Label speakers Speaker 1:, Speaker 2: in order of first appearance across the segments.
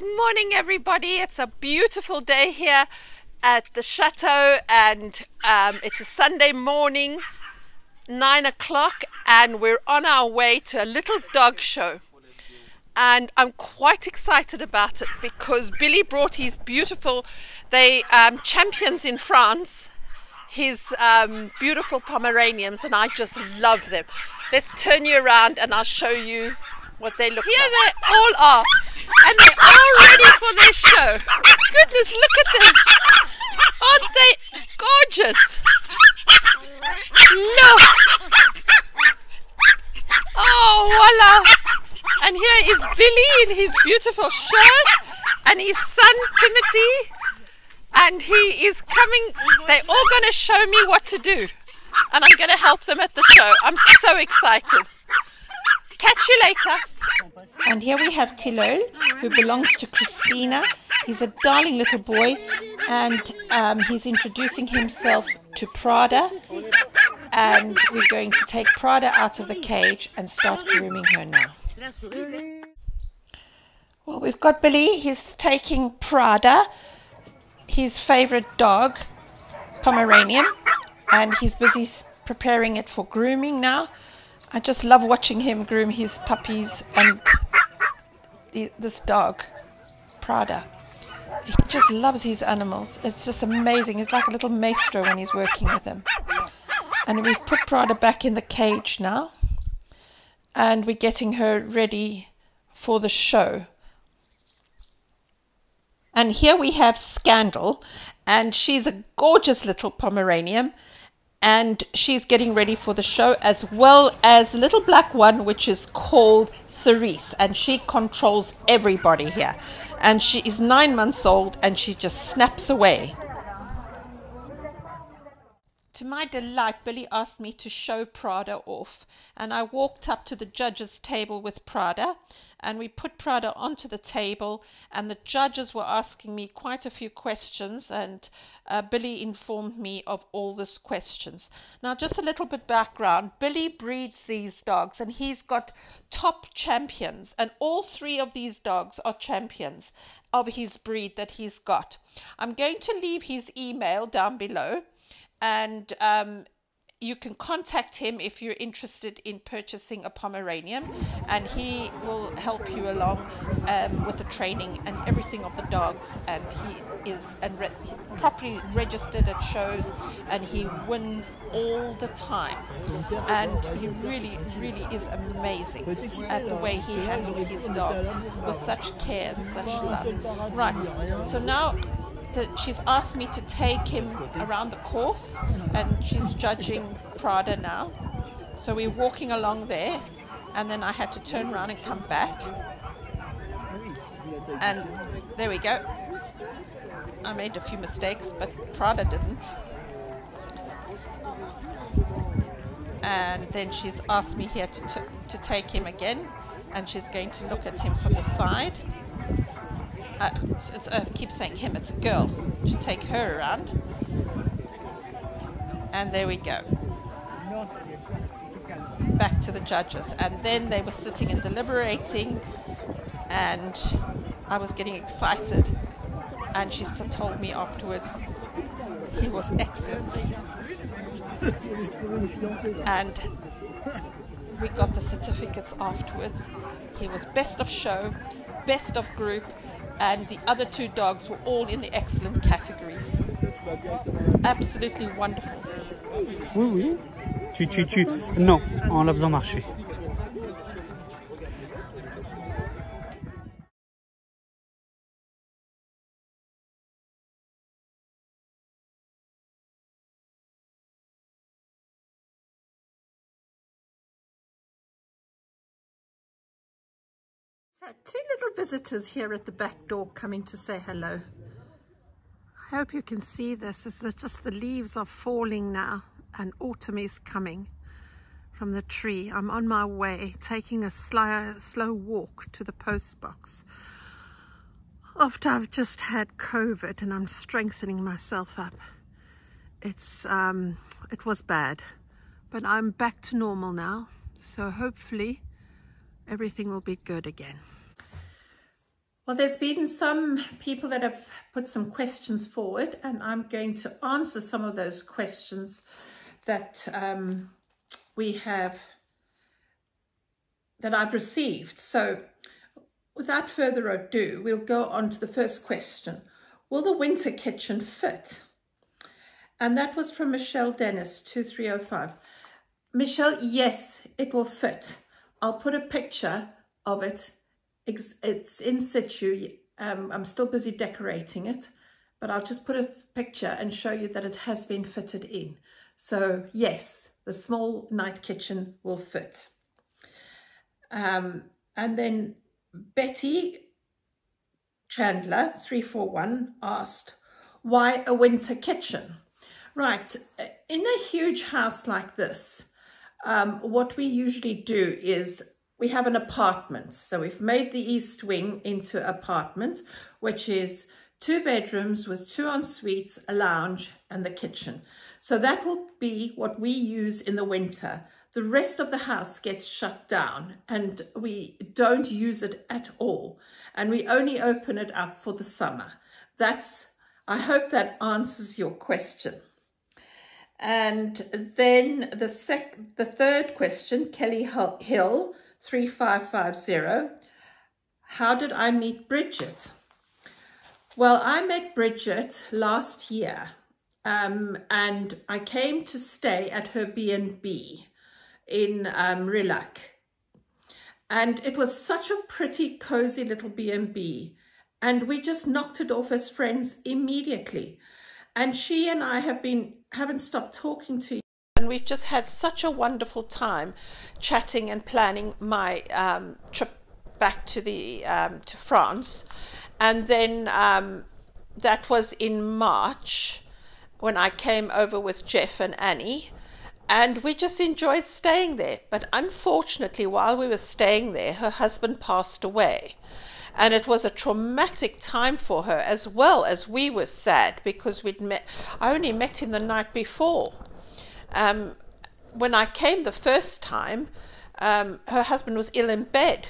Speaker 1: Good morning, everybody. It's a beautiful day here at the chateau, and um, it's a Sunday morning, nine o'clock, and we're on our way to a little dog show. And I'm quite excited about it because Billy brought his beautiful, they um, champions in France, his um, beautiful Pomeranians, and I just love them. Let's turn you around and I'll show you what they look Here like. Here they all are. And they're all ready for their show. Goodness, look at them. Aren't they gorgeous? Look. Oh, voila. And here is Billy in his beautiful shirt and his son Timothy. And he is coming. They're all going to show me what to do. And I'm going to help them at the show. I'm so excited. Catch you later.
Speaker 2: And here we have Tilo, who belongs to Christina. He's a darling little boy, and um, he's introducing himself to Prada. And we're going to take Prada out of the cage and start grooming her now. Well, we've got Billy. He's taking Prada, his favorite dog, Pomeranian, and he's busy preparing it for grooming now. I just love watching him groom his puppies and the, this dog, Prada. He just loves his animals. It's just amazing. He's like a little maestro when he's working with them. And we've put Prada back in the cage now. And we're getting her ready for the show. And here we have Scandal. And she's a gorgeous little Pomeranian and she's getting ready for the show as well as the little black one which is called Cerise. And she controls everybody here. And she is nine months old and she just snaps away. To my delight, Billy asked me to show Prada off, and I walked up to the judges' table with Prada, and we put Prada onto the table, and the judges were asking me quite a few questions, and uh, Billy informed me of all these questions. Now, just a little bit background. Billy breeds these dogs, and he's got top champions, and all three of these dogs are champions of his breed that he's got. I'm going to leave his email down below and um, you can contact him if you're interested in purchasing a Pomeranian, and he will help you along um, with the training and everything of the dogs. And he is and re properly registered at shows, and he wins all the time. And he really, really is amazing at the way he handles his dogs with such care and such love. Right. So now that she's asked me to take him around the course and she's judging Prada now. So we're walking along there and then I had to turn around and come back. And there we go. I made a few mistakes, but Prada didn't. And then she's asked me here to, to take him again and she's going to look at him from the side uh, I keep saying him, it's a girl. Just take her around. And there we go. Back to the judges. And then they were sitting and deliberating, and I was getting excited. And she told me afterwards he was excellent. and we got the certificates afterwards. He was best of show, best of group, and the other two dogs were all in the excellent categories. Absolutely wonderful.
Speaker 3: Oui, oui. Tu, tu, tu. Non, en la
Speaker 2: two little visitors here at the back door coming to say hello. I hope you can see this. It's just the leaves are falling now and autumn is coming from the tree. I'm on my way taking a slow, slow walk to the post box after I've just had COVID and I'm strengthening myself up. It's um, it was bad, but I'm back to normal now. So hopefully everything will be good again.
Speaker 4: Well, there's been some people that have put some questions forward, and I'm going to answer some of those questions that um, we have that I've received. So, without further ado, we'll go on to the first question: Will the winter kitchen fit? And that was from Michelle Dennis, 2305. Michelle, yes, it will fit. I'll put a picture of it it's in situ. Um, I'm still busy decorating it, but I'll just put a picture and show you that it has been fitted in. So yes, the small night kitchen will fit. Um, and then Betty Chandler, 341, asked, why a winter kitchen? Right, in a huge house like this, um, what we usually do is we have an apartment. So we've made the east wing into an apartment, which is two bedrooms with two en suites, a lounge and the kitchen. So that will be what we use in the winter. The rest of the house gets shut down and we don't use it at all. And we only open it up for the summer. That's, I hope that answers your question. And then the sec, the third question, Kelly Hill, 3550. How did I meet Bridget? Well, I met Bridget last year um, and I came to stay at her B&B in um. And it was such a pretty, cozy little B&B. And we just knocked it off as friends immediately. And she and I have been, haven't stopped talking to
Speaker 2: and we've just had such a wonderful time chatting and planning my um, trip back to the um, to France, and then um, that was in March when I came over with Jeff and Annie. And we just enjoyed staying there. But unfortunately, while we were staying there, her husband passed away. And it was a traumatic time for her, as well as we were sad because we'd met, I only met him the night before. Um, when I came the first time, um, her husband was ill in bed.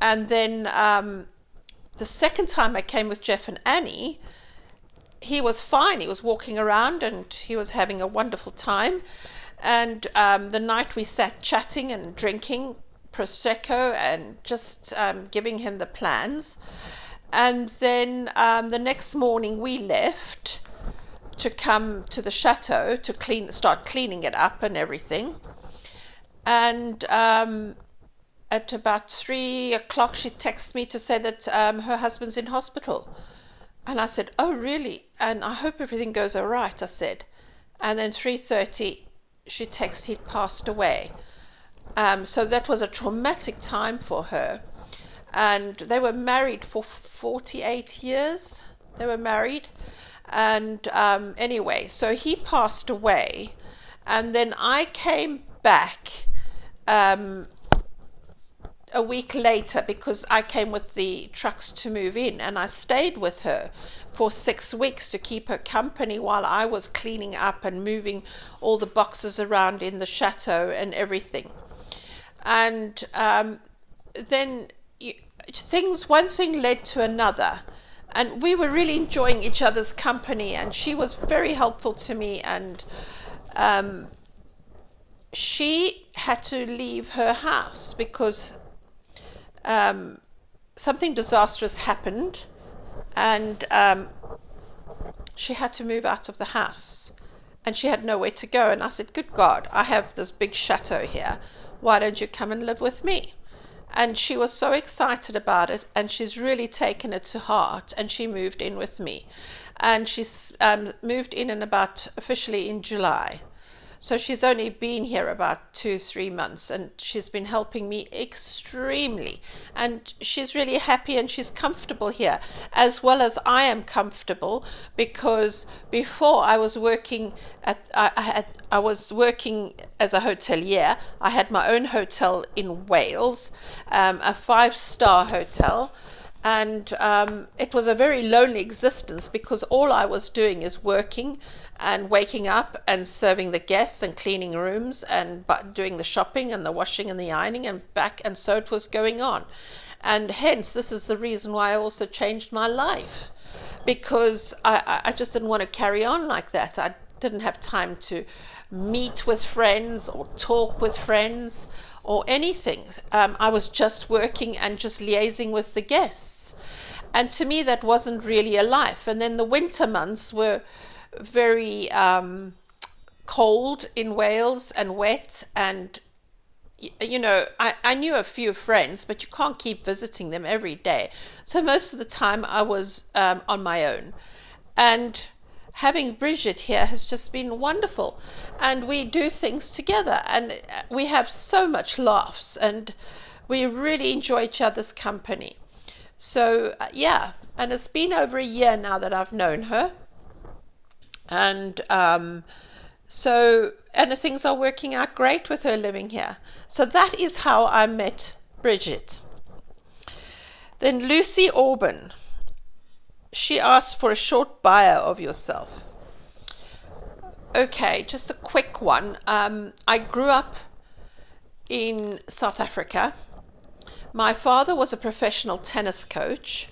Speaker 2: And then um, the second time I came with Jeff and Annie, he was fine. He was walking around and he was having a wonderful time. And um, the night we sat chatting and drinking Prosecco and just um, giving him the plans. And then um, the next morning we left to come to the chateau to clean, start cleaning it up and everything. And um, at about three o'clock, she texted me to say that um, her husband's in hospital. And I said, "Oh, really?" And I hope everything goes all right. I said, and then three thirty, she texted he'd passed away. Um, so that was a traumatic time for her. And they were married for 48 years. They were married. And um, anyway, so he passed away. And then I came back um, a week later because I came with the trucks to move in and I stayed with her for six weeks to keep her company while I was cleaning up and moving all the boxes around in the chateau and everything. And um, then you, things, one thing led to another and we were really enjoying each other's company and she was very helpful to me and um, she had to leave her house because um, something disastrous happened and um, she had to move out of the house and she had nowhere to go. And i said good god i have this big chateau here. Why don't you come and live with me and she was so excited about it and she's really taken it to heart and she moved in with me. And she's um, moved in and about officially in july so she's only been here about two, three months and she's been helping me extremely. And she's really happy and she's comfortable here, as well as I am comfortable because before I was working at, I, I, had, I was working as a hotelier. I had my own hotel in Wales, um, a five star hotel and um, it was a very lonely existence because all I was doing is working and waking up and serving the guests and cleaning rooms and but doing the shopping and the washing and the ironing and back and so it was going on And hence, this is the reason why I also changed my life because I, I just didn't want to carry on like that. I didn't have time to meet with friends or talk with friends or anything. Um, I was just working and just liaising with the guests. And to me, that wasn't really a life. And then the winter months were very um, cold in Wales and wet. And, you know, I, I knew a few friends, but you can't keep visiting them every day. So most of the time I was um, on my own. And having Bridget here has just been wonderful. And we do things together and we have so much laughs and we really enjoy each other's company. So, uh, yeah, and it's been over a year now that I've known her. And um, so, and things are working out great with her living here. So, that is how I met Bridget. Then Lucy Orban. She asked for a short bio of yourself. Okay, just a quick one. Um, I grew up in South Africa my father was a professional tennis coach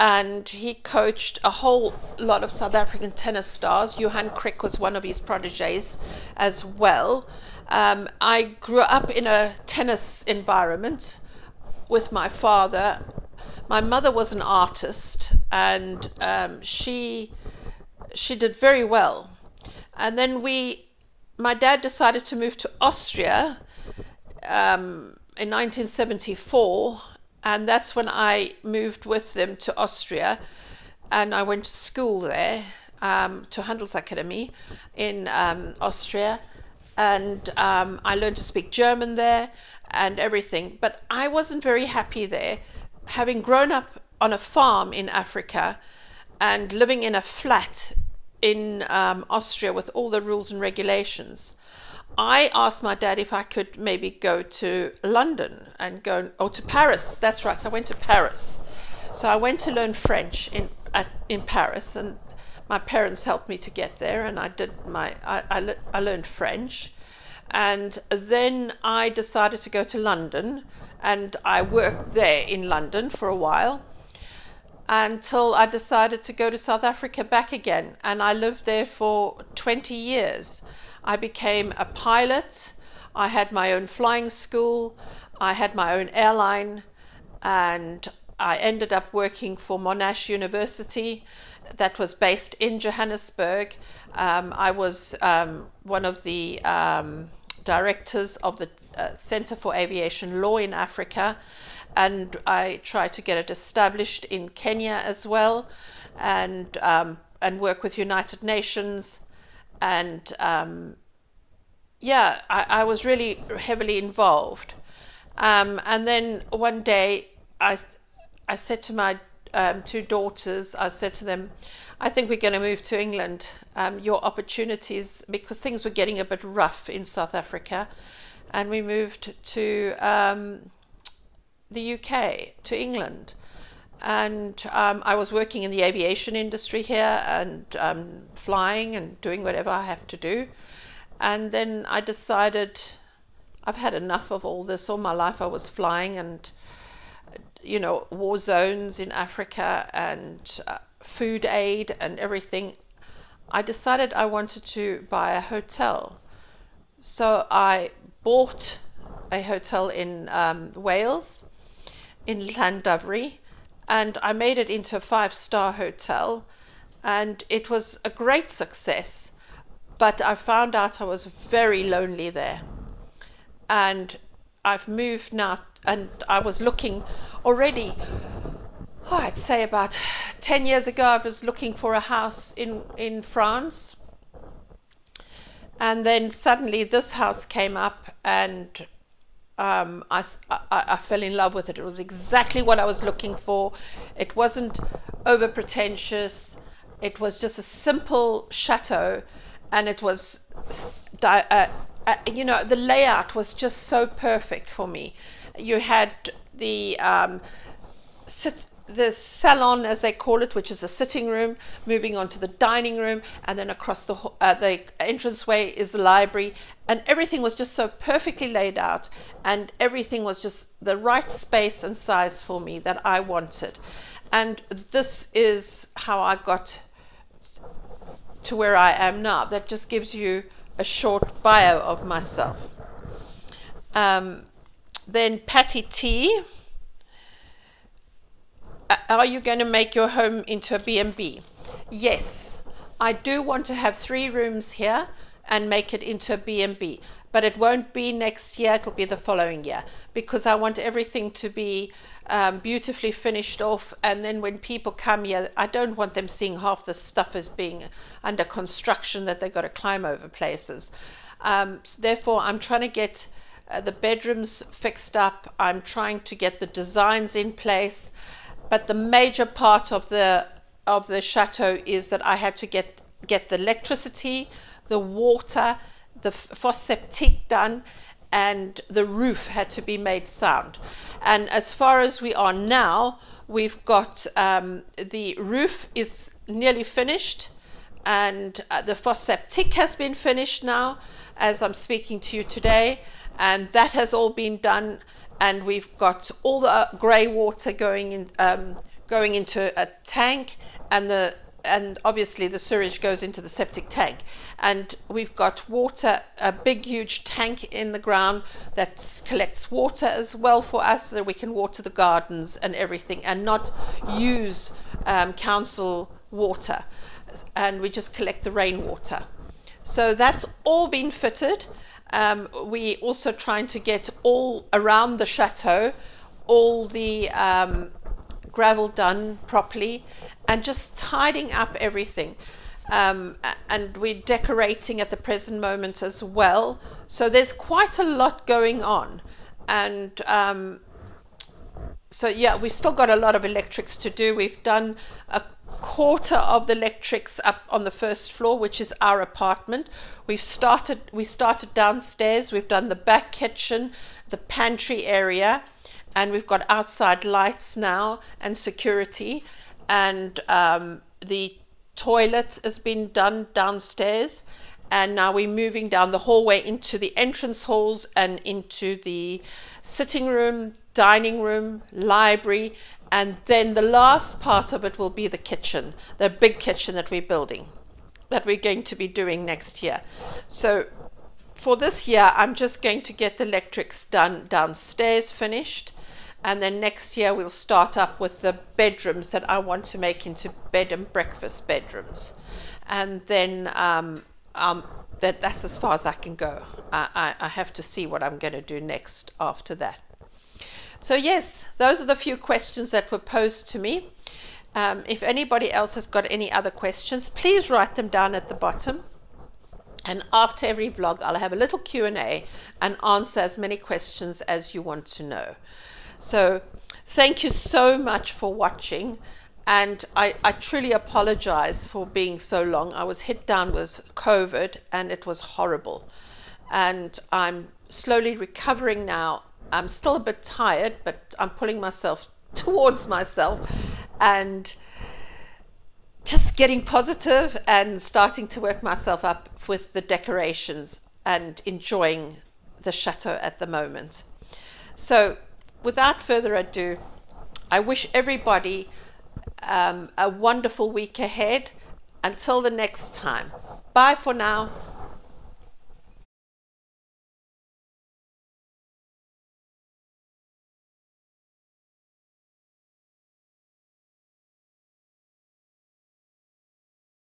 Speaker 2: and he coached a whole lot of South African tennis stars. Johan Kriek was one of his proteges as well. Um, I grew up in a tennis environment with my father. My mother was an artist and um, she she did very well. And then we, my dad decided to move to Austria um, in 1974, and that's when I moved with them to Austria, and I went to school there um, to Handelsakademie in um, Austria, and um, I learned to speak German there and everything. But I wasn't very happy there, having grown up on a farm in Africa and living in a flat in um, Austria with all the rules and regulations. I asked my dad if I could maybe go to London and go, or to Paris. That's right, I went to Paris. So I went to learn French in at, in Paris, and my parents helped me to get there, and I did my I, I, I learned French, and then I decided to go to London, and I worked there in London for a while until I decided to go to South Africa back again, and I lived there for 20 years. I became a pilot. I had my own flying school. I had my own airline. And I ended up working for Monash University that was based in Johannesburg. Um, I was um, one of the um, directors of the uh, Center for Aviation Law in Africa, and I tried to get it established in Kenya as well, and um, and work with United Nations and um, yeah, I, I, was really heavily involved. Um, and then one day, I I said to my um, two daughters, I said to them, I think we're going to move to England. Um, your opportunities, because things were getting a bit rough in South Africa, and we moved to um, the UK, to England and um, I was working in the aviation industry here and um, flying and doing whatever I have to do. And then I decided I've had enough of all this. All my life I was flying and, you know, war zones in Africa and uh, food aid and everything. I decided I wanted to buy a hotel. So I bought a hotel in um, Wales, in Llandovery and I made it into a five star hotel and it was a great success. But I found out I was very lonely there. And I've moved now, and I was looking already, oh, I'd say about 10 years ago, I was looking for a house in, in France. And then suddenly this house came up, and um, I, I, I, fell in love with it. It was exactly what I was looking for. It wasn't over pretentious. It was just a simple chateau, and it was, uh, uh, you know, the layout was just so perfect for me. You had the um, sit, the salon, as they call it, which is the sitting room, moving on to the dining room, and then across the uh, the entranceway is the library, and everything was just so perfectly laid out, and everything was just the right space and size for me that I wanted, and this is how I got to where I am now. That just gives you a short bio of myself. Um, then Patty T. Are you going to make your home into a B&B? Yes, I do want to have three rooms here and make it into a B&B, but it won't be next year, it'll be the following year because I want everything to be um, beautifully finished off and then when people come here, I don't want them seeing half the stuff as being under construction that they've got to climb over places. Um, so therefore, I'm trying to get uh, the bedrooms fixed up. I'm trying to get the designs in place. But the major part of the of the chateau is that I had to get get the electricity, the water, the fosse septique done, and the roof had to be made sound. And as far as we are now, we've got um, the roof is nearly finished, and uh, the fosse septique has been finished now, as I'm speaking to you today, and that has all been done and we've got all the grey water going in, um, going into a tank, and the and obviously the sewage goes into the septic tank. And we've got water, a big, huge tank in the ground that collects water as well for us, so that we can water the gardens and everything, and not use um, council water. And we just collect the rainwater. So that's all been fitted. Um, we also trying to get all around the chateau, all the um, gravel done properly, and just tidying up everything. Um, and we're decorating at the present moment as well. So there's quite a lot going on, and um, so yeah, we've still got a lot of electrics to do. We've done a quarter of the electrics up on the first floor, which is our apartment. We've started we started downstairs. We've done the back kitchen, the pantry area, and we've got outside lights now and security, and um, the toilet has been done downstairs. And now we're moving down the hallway into the entrance halls and into the sitting room, dining room, library, and then the last part of it will be the kitchen, the big kitchen that we're building, that we're going to be doing next year. So for this year, I'm just going to get the electrics done downstairs finished. And then next year, we'll start up with the bedrooms that I want to make into bed and breakfast bedrooms. And then um, um, that, that's as far as I can go. I, I, I have to see what I'm going to do next after that. So yes, those are the few questions that were posed to me. Um, if anybody else has got any other questions, please write them down at the bottom. And after every vlog, I'll have a little Q&A and answer as many questions as you want to know. So thank you so much for watching. And I, I truly apologize for being so long. I was hit down with COVID and it was horrible. And I'm slowly recovering now I'm still a bit tired, but I'm pulling myself towards myself and just getting positive and starting to work myself up with the decorations and enjoying the chateau at the moment. So, without further ado, I wish everybody um, a wonderful week ahead. Until the next time. Bye for now.